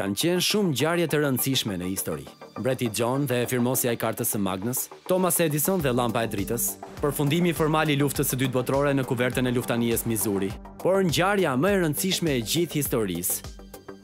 Kanë qenë shumë ngjarje të rëndësishme në histori. Mbreti John dhe firmosja e kartës së Magnus, Thomas Edison dhe llampa e dritës, përfundimi formal i luftës së dytë botërore në kuvertën e luftanijes Missouri. Por ngjarja më e rëndësishme e gjithë historisë,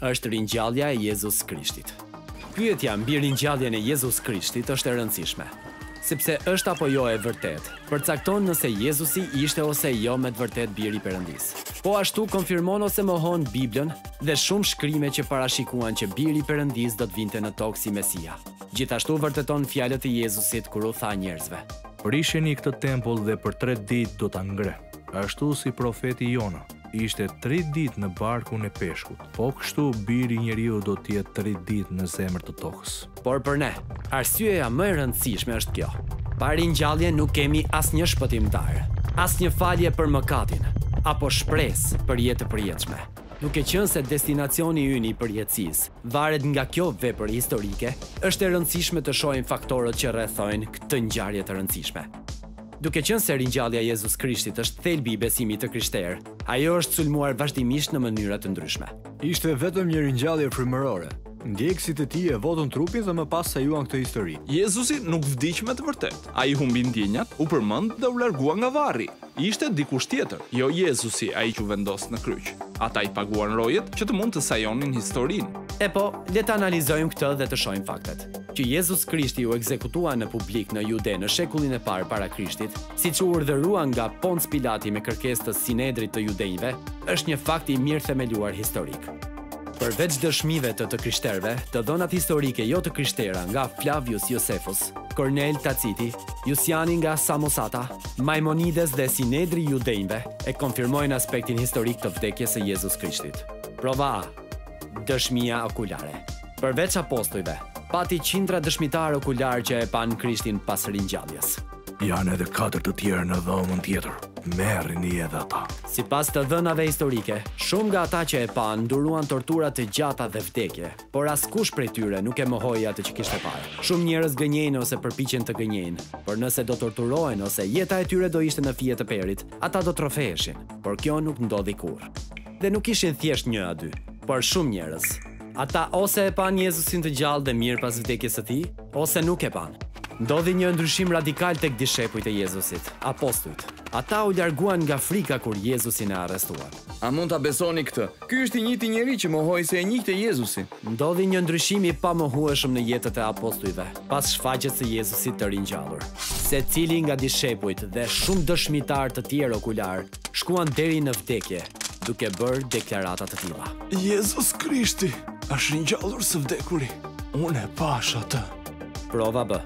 Është ringjallja e Jezus Krishtit. Pyetja mbi ringjalljen e Jezus Krishtit është e rëndësishme, sepse është apo jo e vërtetë, përcakton nëse Jezusi ishte ose jo me të vërtetë Biri i Perëndisë. Po ashtu konfirmon ose mohon Biblën dhe shumë shkrime që parashikuan që Biri i Perëndisë do të vinte në tokë si Mesia. Gjithashtu vërteton fjalët e Jezusit kur u tha njerëzve. Prisheni këtë tempull dhe për tre ditë do ta ngre, ashtu si profeti Jona. ishte tri ditë në barkun e peshkut. Po kështu biri i njeriut do të jetë tri ditë në zemër të tokës. Por për ne, arsyeja më e rëndësishme është kjo, Pa ringjallje nuk kemi asnjë shpëtimtar, asnjë falje për mëkatin, apo shpresë për jetë të përjetshme. Duke qenë se destinacioni ynë i përjetësisë varet nga kjo vepër historike, është e rëndësishme të shohim faktorët që rrethojnë këtë ngjarje të rëndësishme. Duke qenë se ringjallja e Jezus Krishtit është thelbi i besimit të krishterë, ajo është sulmuar vazhdimisht në mënyra të ndryshme. Ishte vetëm një ringjallje frymërore. Ndjekësit e tij e vodhën trupin dhe më pas sajuan këtë histori. Jezusi nuk vdiq me të vërtetë. Ai humbi ndjenjat, u përmend dhe u largua nga varri. Ishte dikush tjetër, jo Jezusi, ai që u vendos në kryq. Ata i paguan rojet që të mund të sajonin historinë. Epo, le të analizojmë këtë dhe të shohim faktet. që Jezus Krishti u ekzekutua në publik në Jude në shekullin e parë para Krishtit, siç u urdhërua nga Ponc Pilati me kërkesë të Sinedrit të Judenjve, është një fakt i mirëthemeluar historik. Përveç dëshmive të të krishterëve, të dhënat historike jo të krishtera nga Flavius Josephus, Kornel Taciti, Lusiani nga Samosata, Maimonides dhe Sinedri i Judenjve e konfirmojnë aspektin historik të vdekjes së Jezus Krishtit. Prova A. Dëshmia okulare. Përveç apostujve, pati qindra dëshmitarë okularë që e panë Krishtin pas ringjalljes. Janë edhe katër të tjerë në dhomën tjetër. Merrini edhe ata. Sipas të dhënave historike, shumë nga ata që e panë duruan tortura të gjata dhe vdekje, por askush prej tyre nuk e mohoi atë që kishte parë. Shumë njerëz gënjejnë ose përpiqen të gënjejnë, por nëse do torturohen ose jeta e tyre do ishte në fije të perit, ata do t'rrëfeheshin, por kjo nuk ndodhi kurrë. Dhe nuk ishin thjesht një a dy, por shumë njerëz. Ata ose e panë Jezusin të gjallë dhe mirë pas vdekjes së tij, ose nuk e panë. Ndodhi një ndryshim radikal tek dishepujt e Jezusit, apostujt. Ata u larguan nga frika kur Jezusin e arrestuan. A mund ta besoni këtë? Ky është i njëjti njeri që mohoi se e njihte Jezusin. Ndodhi një ndryshim i pamohueshëm në jetët e apostujve pas shfaqjes së Jezusit të ringjallur. Secili nga dishepujt dhe shumë dëshmitarë të tjerë okularë shkuan deri në vdekje duke bërë deklarata të tilla. Jezus Krishti është ringjallur së vdekuri. Unë e pashë atë. Prova B.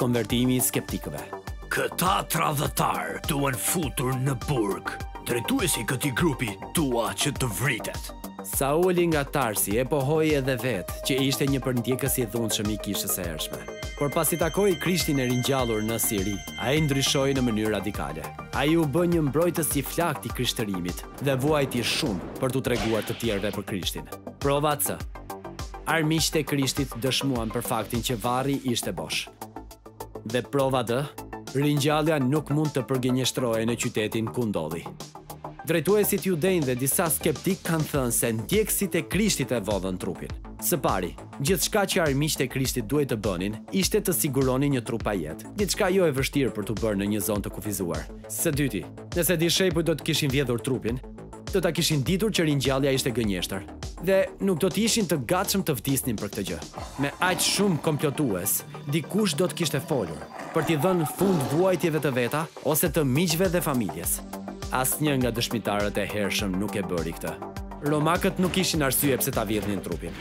Konvertimi i skeptikëve. Këta tradhtarë duhen futur në burg. Drejtuesi i këtij grupi dua që të vritet. Sauli nga Tarsi e pohoi edhe vetë që ishte një përndjekës i dhunshëm i kishës së hershme. Por pasi takoi Krishtin e ringjallur në Siri, Ai ndryshoi në mënyrë radikale. Ai u bë një mbrojtës i flaktë i krishtërimit dhe vuajti shumë për t'u treguar të tjerëve për Krishtin. Prova C. Armiqtë e Krishtit dëshmuan për faktin që varri ishte bosh. Dhe prova D. Ringjallja nuk mund të përgënjeshtrohej në qytetin ku ndodhi. Drejtuesit judenj dhe disa skeptikë kanë thënë se ndjekësit e Krishtit e vodhën trupin. Së pari, Gjithçka që armiqtë e Krishtit duhej të bënin, ishte të siguronin një trup pa jetë, diçka jo e vështirë për t'u bërë në një zonë të kufizuar. Së dyti, nëse dishepujt do të kishin vjedhur trupin, do ta kishin ditur që ringjallja ishte gënjeshtër dhe nuk do të ishin të gatshëm të vdisnin për këtë gjë. Me aq shumë komplotues, dikush do të kishte folur, për t'i dhënë fund vuajtjeve të veta? Ose të miqve dhe familjes. Asnjë nga dëshmitarët e hershëm nuk e bëri këtë. Romakët nuk kishin arsye pse ta vidhnin trupin.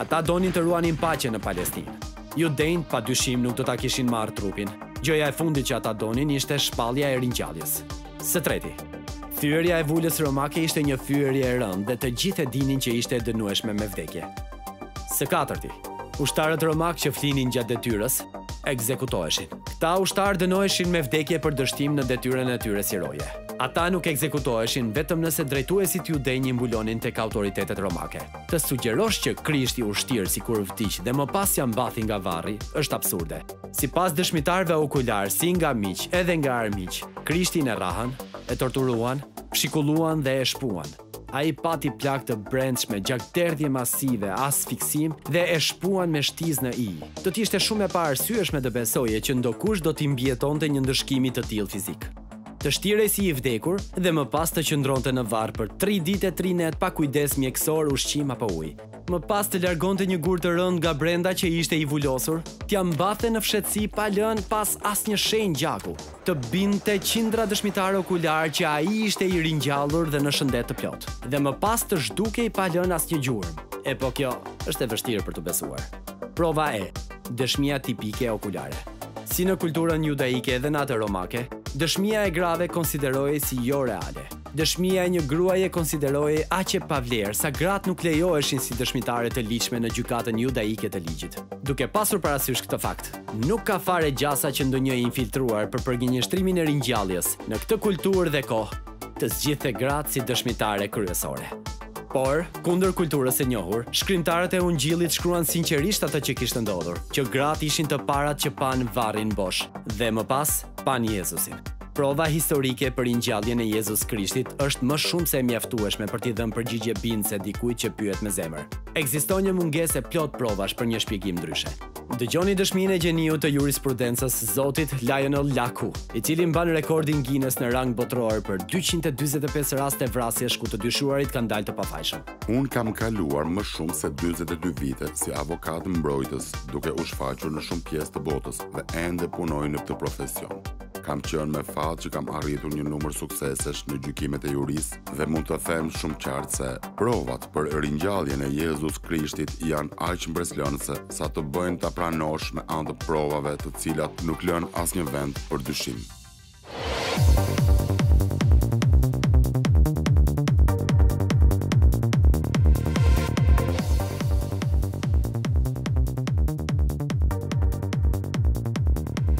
Ata donin të ruanin paqen në Palestinë. Judenjtë padyshim nuk do ta kishin marrë trupin. Gjëja e fundit që ata donin ishte shpallja e ringjalljes. Së treti, thyerja e vulës romake ishte një fyerje e rëndë dhe të gjithë e dinin që ishte e dënueshme me vdekje. Së katërti, ushtarët romakë që flinin gjatë detyrës, ekzekutoheshin. Këta ushtarë dënoheshin me vdekje për dështim në detyrën e tyre si roje. Ata nuk ekzekutoheshin vetëm nëse drejtuesit judenj i mbulonin tek autoritetet romake. Të sugjerosh që Krishti u shtir sikur vdiq dhe më pas ia mbathi nga varri, është absurde. Sipas dëshmitarëve okularë si nga miq edhe nga armiq, Krishtin e rrahën, e torturuan, fshikulluan dhe e shpuan. Ai pati plagë të brendshme, gjakderdhje masive, asfiksim dhe e shpuan me shtizë në ijë. Do të ishte shumë e paarsyeshme të besoje që ndokush do t'i mbijetonte një ndëshkimi të tillë fizik. Të shtirej si i vdekur dhe më pas të qëndronte në varr për tri ditë e tri net pa kujdes mjekësor, ushqim apo ujë. Më pas të largonte një gur të rëndë nga brenda që ishte i vulosur, t'ia mbathte në fshehtësi pa lënë pas asnjë shenjë gjaku. të bindte qindra dëshmitarë okularë që ai ishte i ringjallur dhe në shëndet të plotë, dhe më pas të zhdukej pa lënë asnjë gjurmë. E po kjo është e vështirë për t'u besuar. Prova e, dëshmia tipike okulare. Si në kulturën judaike edhe në atë romake, dëshmia e grave konsiderohej si jo reale. Dëshmia e një gruaje konsiderohej aq e pavlerë sa gratë nuk lejoheshin si dëshmitare të ligjshme në gjykatën judaike të ligjit. Duke pasur parasysh këtë fakt, nuk ka fare gjasa që ndonjë i infiltruar për përgënjeshtrimin e ringjalljes në këtë kulturë dhe kohë të zgjidhte gratë si dëshmitare kryesore. Por, kundër kulturës së njohur, shkrimtarët e Ungjillit shkruan sinqerisht atë që kishte ndodhur, që gratë ishin të parat që panë varrin bosh dhe më pas panë Jezusin. Prova historike për ringjalljen e Jezus Krishtit është më shumë se e mjaftueshme për t'i dhënë përgjigje bindëse dikujt që pyet me zemër. Ekziston një mungesë e plotë provash për një shpjegim ndryshe. Dëgjoni dëshminë e gjeniut të jurisprudencës, zotit Lionel Laku, i cili mban rekordin Guinness në rang botëror për 245 raste vrasjesh ku të dyshuarit kanë dalë të pafajshëm. Unë kam kaluar më shumë se 42 vite si avokat mbrojtës, duke u shfaqur në shumë pjesë të botës dhe ende punoj në këtë profesion. Kam qenë me fat që kam arritur një numër suksesesh në gjykimet e jurisë dhe mund të them shumë qartë se provat për ringjalljen e Jezus Krishtit janë aq mbresëlënëse sa të bëjnë ta pranosh me anë të provave të cilat nuk lënë asnjë vend për dyshim.